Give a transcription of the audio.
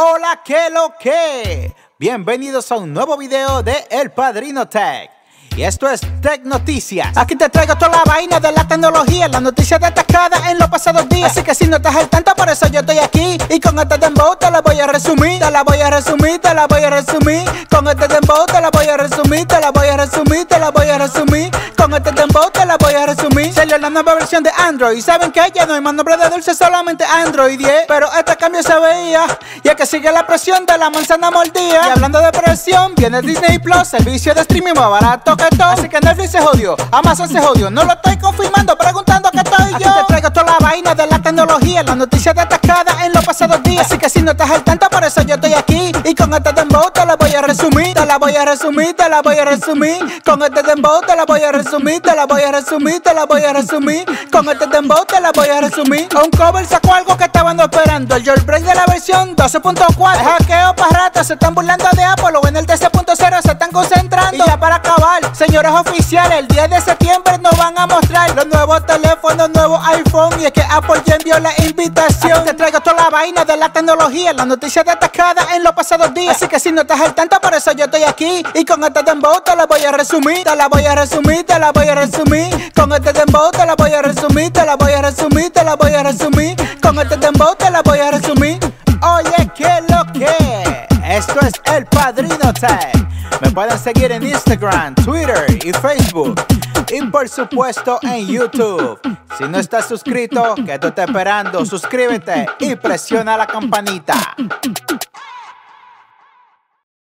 Hola, ¿qué lo que? Bienvenidos a un nuevo video de El Padrino Tech. Y esto es Tech Noticias. Aquí te traigo toda la vaina de la tecnología, las noticias destacadas en los pasados días. Así que si no estás al tanto, por eso yo estoy aquí. Y con este dembow te la voy a resumir, te la voy a resumir, te la voy a resumir. Con este dembow te la voy a resumir, te la voy a resumir, te la voy a resumir. Con este dembow te la voy a resumir. Salió la nueva versión de Android. ¿Saben que Ya no hay más nombre de dulce, solamente Android 10. Pero este cambio se veía. Y es que sigue la presión de la manzana mordida. Y hablando de presión, viene Disney Plus, servicio de streaming más barato que todo. Así que Netflix se jodió, Amazon se jodió. No lo estoy confirmando, preguntando que estoy yo. Aquí te traigo toda la vaina de la tecnología, las noticias destacadas en los Así que si no estás al tanto, por eso yo estoy aquí. Y con este dembow te la voy a resumir, te la voy a resumir, te la voy a resumir. Con este dembow te la voy a resumir, te la voy a resumir, te la voy a resumir. Con este dembow te la voy a resumir. Un cover sacó algo que estaban esperando. El jailbreak de la versión 12.4. Hackeo para ratas, se están burlando de Apple. O en el 13.0 se están concentrando. Y ya para acabar, señores oficiales, el 10 de septiembre nos van a mostrar los nuevos teléfonos, nuevos iPhone. Y es que Apple ya envió la invitación. Aquí te traigo toda la vaina de la tecnología, las noticias destacadas en los pasados días. Así que si no estás al tanto, por eso yo estoy aquí. Y con este dembow te la voy a resumir, te la voy a resumir, te la voy a resumir. Con este dembow te la voy a resumir, te la voy a resumir, te la voy a resumir. Con este dembow te la voy a resumir. Oye, ¿qué lo que? Esto es El Padrino Tech. Me pueden seguir en Instagram, Twitter y Facebook. Y por supuesto en YouTube. Si no estás suscrito, estás esperando, suscríbete y presiona la campanita.